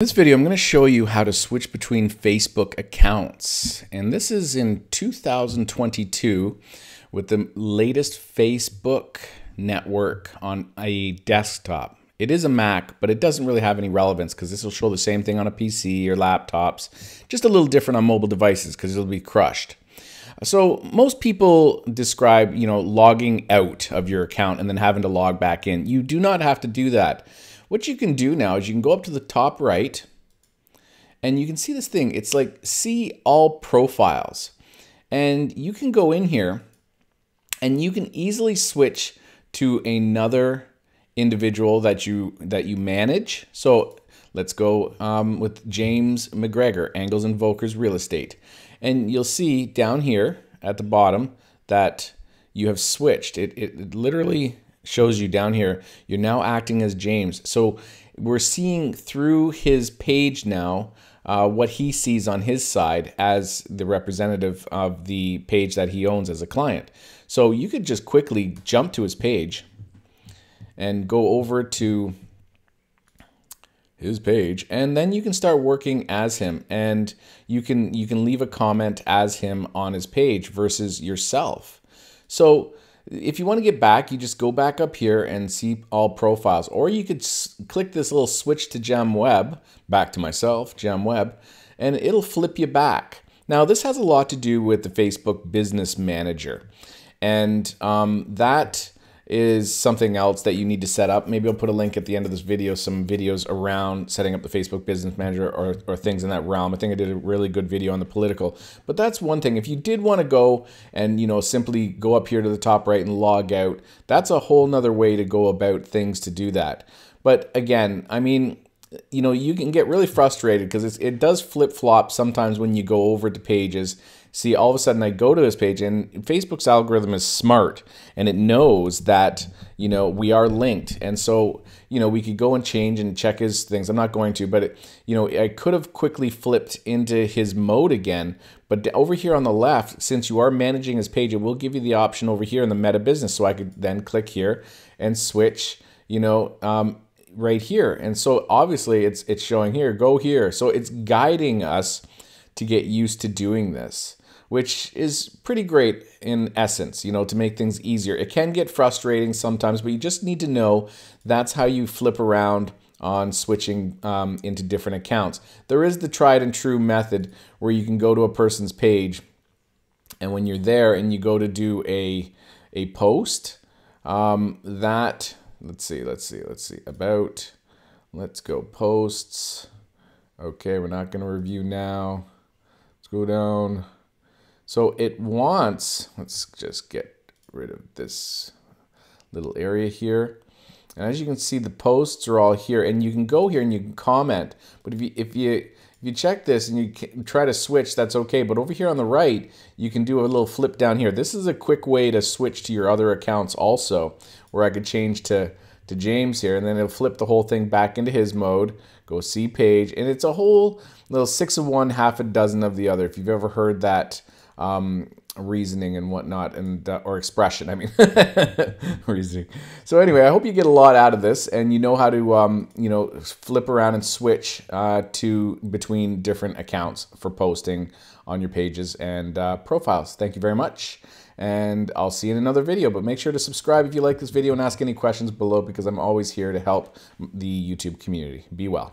In this video, I'm going to show you how to switch between Facebook accounts. And this is in 2022 with the latest Facebook network on a desktop. It is a Mac, but it doesn't really have any relevance because this will show the same thing on a PC or laptops, just a little different on mobile devices because it'll be crushed. So most people describe, you know, logging out of your account and then having to log back in. You do not have to do that. What you can do now is you can go up to the top right and you can see this thing. It's like see all profiles. And you can go in here and you can easily switch to another individual that you that you manage. So let's go um, with James McGregor, Angles Invokers Real Estate. And you'll see down here at the bottom that you have switched. It, it literally shows you down here, you're now acting as James. So we're seeing through his page now uh, what he sees on his side as the representative of the page that he owns as a client. So you could just quickly jump to his page and go over to his page and then you can start working as him and you can you can leave a comment as him on his page versus yourself. So if you want to get back, you just go back up here and see all profiles. Or you could click this little switch to Gem Webb, back to myself, Gem Webb, and it'll flip you back. Now, this has a lot to do with the Facebook Business Manager. And um, that is something else that you need to set up. Maybe I'll put a link at the end of this video, some videos around setting up the Facebook Business Manager or, or things in that realm. I think I did a really good video on the political. But that's one thing. If you did want to go and, you know, simply go up here to the top right and log out, that's a whole nother way to go about things to do that. But again, I mean, you know, you can get really frustrated because it does flip flop sometimes when you go over to pages. See all of a sudden I go to his page and Facebook's algorithm is smart and it knows that you know we are linked. And so you know we could go and change and check his things. I'm not going to but it, you know I could have quickly flipped into his mode again. But over here on the left since you are managing his page it will give you the option over here in the meta business. So I could then click here and switch you know um, right here and so obviously it's it's showing here go here so it's guiding us to get used to doing this which is pretty great in essence, you know, to make things easier. It can get frustrating sometimes, but you just need to know that's how you flip around on switching um, into different accounts. There is the tried and true method where you can go to a person's page and when you're there and you go to do a, a post, um, that, let's see, let's see, let's see, about, let's go posts. Okay, we're not going to review now. Let's go down. So it wants, let's just get rid of this little area here. And as you can see, the posts are all here and you can go here and you can comment. But if you, if you, if you check this and you try to switch, that's okay. But over here on the right, you can do a little flip down here. This is a quick way to switch to your other accounts also, where I could change to, to James here, and then it'll flip the whole thing back into his mode, go see page, and it's a whole little six of one, half a dozen of the other. If you've ever heard that um, reasoning and whatnot, and uh, or expression. I mean, reasoning. So anyway, I hope you get a lot out of this, and you know how to um, you know flip around and switch uh, to between different accounts for posting on your pages and uh, profiles. Thank you very much. And I'll see you in another video. But make sure to subscribe if you like this video and ask any questions below because I'm always here to help the YouTube community. Be well.